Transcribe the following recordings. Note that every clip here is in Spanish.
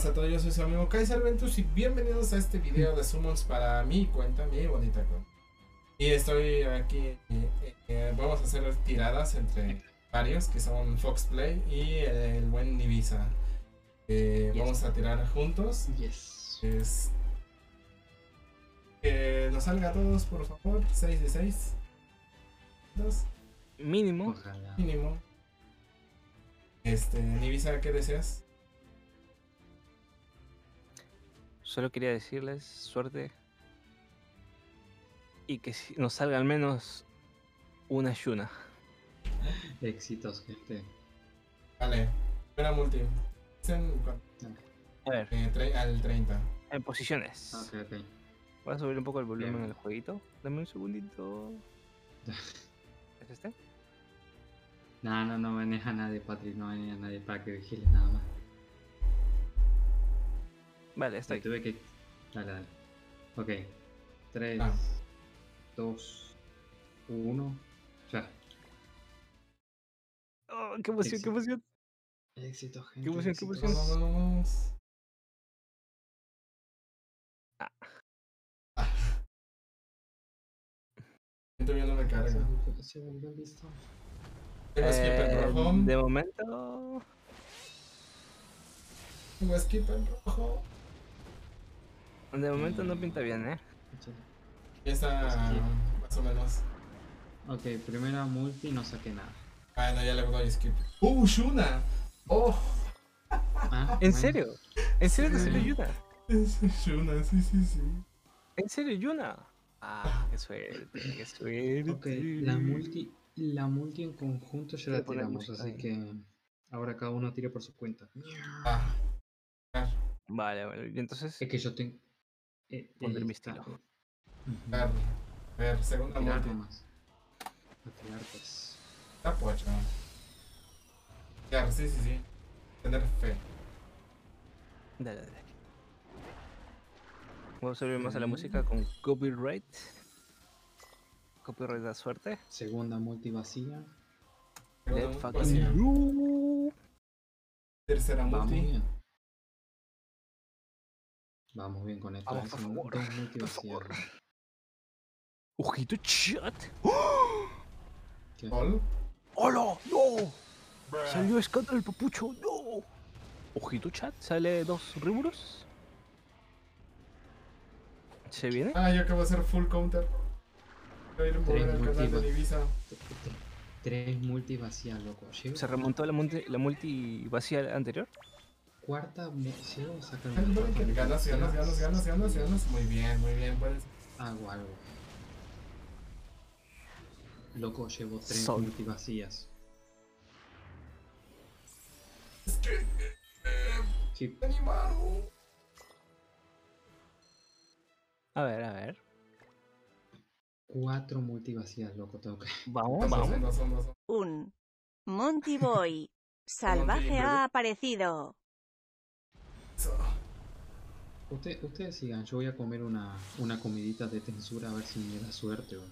buenas a todos, yo soy su amigo Kaiser Ventus y bienvenidos a este video de Summons para mi cuenta, mi bonita cuenta. Y estoy aquí, eh, eh, vamos a hacer tiradas entre varios que son Fox Play y el buen Nibisa. Eh, Vamos a tirar juntos. Yes. Es, que nos salga a todos, por favor, 6 de 6. 2, Mínimo. Ojalá. mínimo. Este, Nibisa, ¿qué deseas? Solo quería decirles suerte. Y que si- nos salga al menos una Shuna. Éxitos, gente. Vale, primera multi. A ver, eh, al 30. en posiciones. Ok, ok. Voy a subir un poco el volumen Bien. del jueguito. Dame un segundito. ¿Es este? No, no, no maneja a nadie, Patrick. No maneja a nadie para que vigiles nada más. Vale, ahí. tuve que. Dale, dale. Ok. 3, Ah. 2, 1. Ya. Oh, qué emoción, qué Éxito. emoción. Éxito, gente. emoción, qué éxitos. emoción. Vamos, vamos, vamos. Ah. Ah. Todavía no me carga. volvió- Se volvió listo. Tengo Eh, rojo. de momento. Tengo skip en rojo. De momento no pinta bien, eh. Échale. Ya está Skip. más o menos. Ok, primera multi, no saqué nada. Ah, no, ya le doy skip. ¡Uh, Shuna! ¡Oh! Ah, ¿En bueno. serio? ¿En serio te Sí. salió Yuna? Es Shuna, sí, sí, sí. ¿En serio Yuna? Ah, qué suerte, qué suerte. Ok, la multi, la multi en conjunto ya la tiramos, así ahí. que ahora cada uno tira por su cuenta. Ah. Vale, vale. Y entonces. Es que yo tengo. Eh, Pondré eh, mi estilo. A ver, segunda A tirar multi. nomás. A tirar pues. Está pocha. Claro, sí, sí, sí. Tener fe. Dale, dale. Voy a subir más a la Mm. música con copyright. Copyright da suerte. Segunda multi vacía. Multi fucking vacía. Tercera Vamos multi. Vamos bien con esto. Vamos, eh, por favor, dos multi por favor. Ojito chat. ¿Qué? Gol. ¡Hola! ¡No! Salió escándalo el papucho. ¡No! Ojito chat. Sale dos rubros. ¿Se viene? Ah, yo acabo de hacer full counter. Voy a ir Tres al canal de multi- Ibiza. T- t- Tres multi vacías, loco. Llego ¿Se remontó la multi, la multi vacía anterior? Cuarta. mu- Llego a sacar Ganas, cuarta ganas, ganas, ganas, ganas, ganas, ganas. Muy bien, muy bien. Pues. Hago algo. Loco, llevo tres Sol. multi vacías. Es que. Eh, Sí, animaron. A ver, a ver. cuatro multi vacías, loco, tengo que. Vamos, vamos. dos. Un Monty Boy salvaje ha aparecido. Usted, ustedes sigan, yo voy a comer una, una comidita de tensura a ver si me da suerte. weón.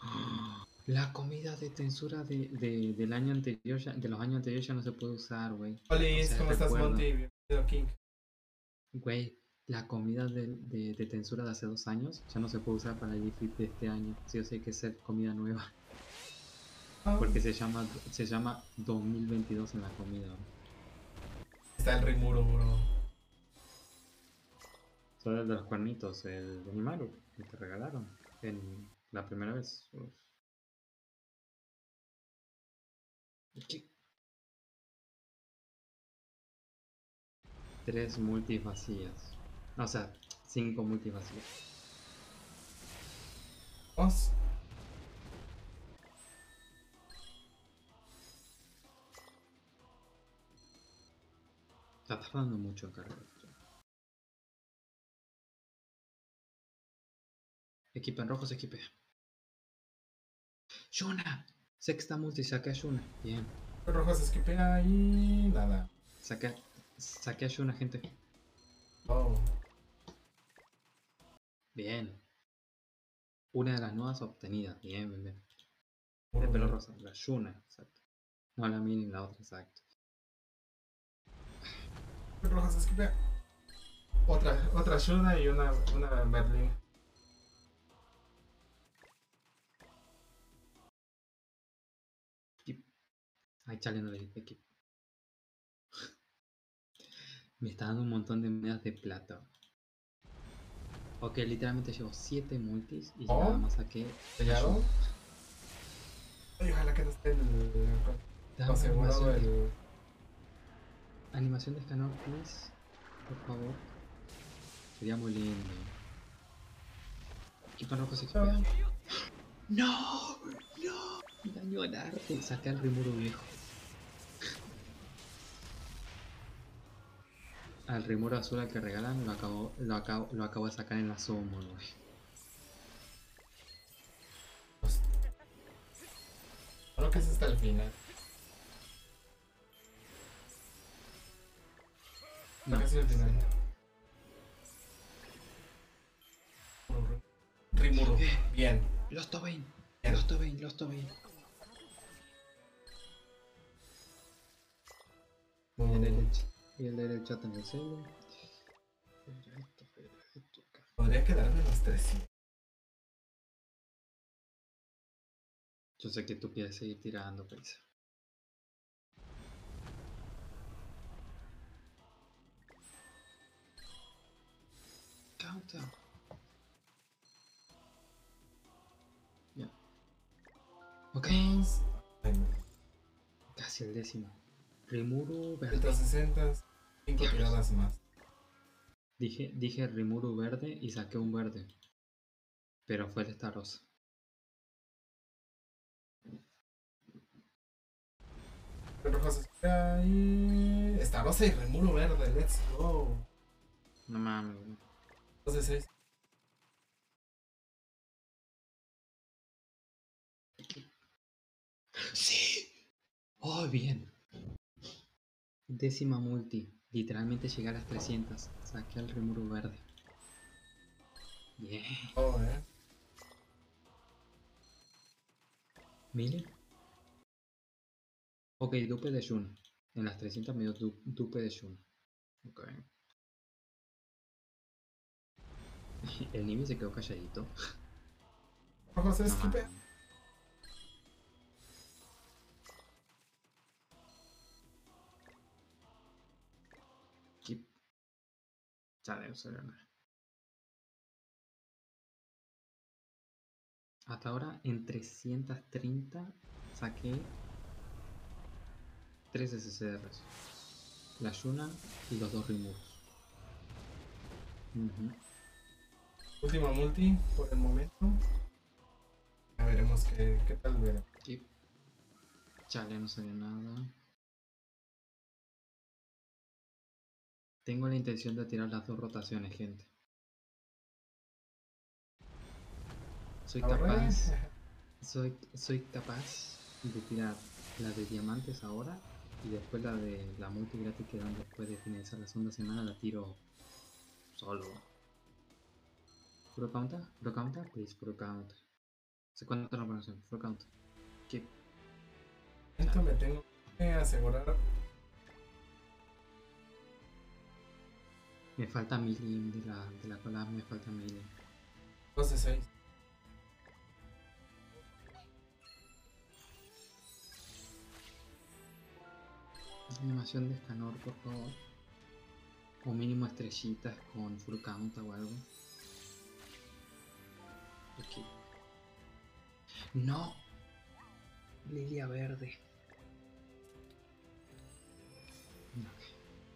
La comida de tensura de, de- del año anterior, ya- de los años anteriores ya no se puede usar, güey. Hola, O sea, ¿cómo estás. Monty? Bienvenido, King. Güey, la comida de, de, de tensura de hace dos años ya no se puede usar para el IFIT de este año. Sí o sí hay que ser comida nueva. Porque se llama, se llama 2022 en la comida. Está el Rimuro, bro. Solo el de los cuernitos, el de Animaru, que te regalaron en la primera vez. Uf. ¿Qué? Tres multis vacías. No, o sea, cinco multis vacías. Vamos. Está tardando mucho en cargar. esto. Equipa en rojo, se equipe. Yuna. Sexta multi, saqué a Yuna. Bien. El rojo se esquipea y nada. Saqué, saqué a Yuna, gente. Oh. Bien. Una de las nuevas obtenidas. Bien, bien, bien. El pelo rosa, la Yuna, exacto. No la mini, la otra, exacto. Rojas esquipe. Otra, otra Shuna y una, una Merlin. Ay, chale, no le dije que. Me está dando un montón de monedas de plata. Ok, literalmente llevo 7 multis y Oh. nada más saqué. ¿Sellaron? Ay, ojalá que no esté el. Dame el. Animación de escanor, please. Por favor. Sería muy lindo. Y para rojo se equipea. ¡No! ¡No! Daño al arte. Saqué al Rimuro viejo. Al Rimuro azul al que regalan lo acabo, lo acabo, lo acabo de sacar en la Summon, güey. Creo que es hasta el final. No, Casi el final. Rimuru. Bien. Lost Tobin. Bien. Lost Tobin, Lost Tobin. Y el derecho, y el derecho en el sello. Podría quedarme los 300. Yo sé que tú quieres seguir tirando, Paiza. Counter. Ya. Ok, casi el décimo. Rimuru verde. 160. 5 tiradas más. Dije, dije Rimuru verde y saqué un verde. Pero fue el. Está rosa y Rimuru verde. Let's go. No mames. Güey. 2 de 6. ¡Sí! ¡Oh, bien! Décima multi. Literalmente llegar a las 300. Saqué al Rimuru verde. Bien. Oh, eh. Ok, dupe de Shun. En las 300 me dio du- dupe de Shun. Ok. El Nibi se quedó calladito. Rojas No esquipe. Keep. Chale, no salió nada. Hasta ahora en 330 saqué 3 SCRs. La Yuna y los dos Rimuros. Ujú. Última multi por el momento. Ya veremos qué, qué tal veremos. Keep. Chale, no salió nada. Tengo la intención de tirar las dos rotaciones, gente. Soy capaz. Soy, soy capaz de tirar la de diamantes ahora y después la de la multi gratis que dan después de finalizar la segunda semana la tiro solo. ¿Puro counter? ¿Puro counter? Please, puro counter. ¿Se cuánto la operación? Puro counter. Keep. Esto me tengo que asegurar. Me falta millim de la, de la cola, me falta millim. 2 de 6. Animación de escanor, por favor. O mínimo estrellitas con full count o algo. Ok. No. Lilia verde.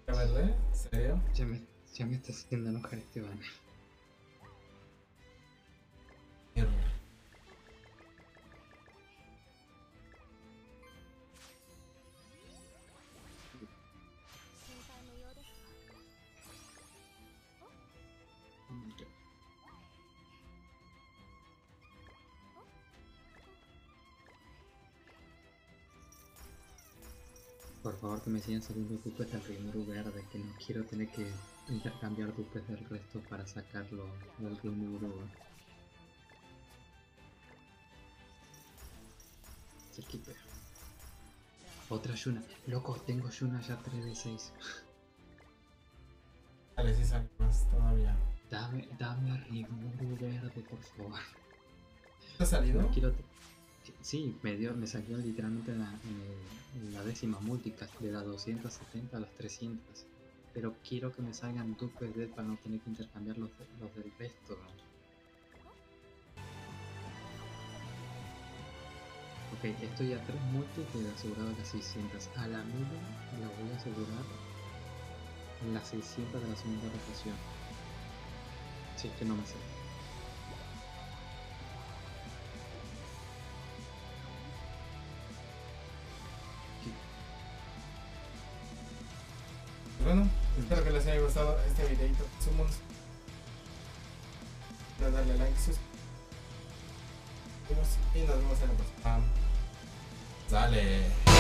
¿Ya verde? ¿Serio? Ya me, ya me está haciendo enojar este banner. Por favor que me sigan saliendo dupes del Rimuru verde, que no quiero tener que intercambiar dupes del resto para sacarlo del Rimuru. Cerquita. Otra Yuna. Loco, tengo Yuna ya 3 de 6. Dale, sí sale más todavía. Dame, dame a Rimuru verde, por favor. ¿Te ha salido? No quiero te- que- Sí, me dio, me salió literalmente en la, en la décima multicast de las 270 a las 300. Pero quiero que me salgan dupes de para no tener que intercambiar los, de- los del resto. Ok, estoy a 3 multis de asegurado las 600. A la mínima la voy a asegurar en las 600 de la segunda rotación. Si es que no me sé. Darle like, suscribirse y nos vemos en la próxima. Dale.